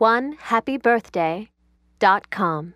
onehappybirthday.com.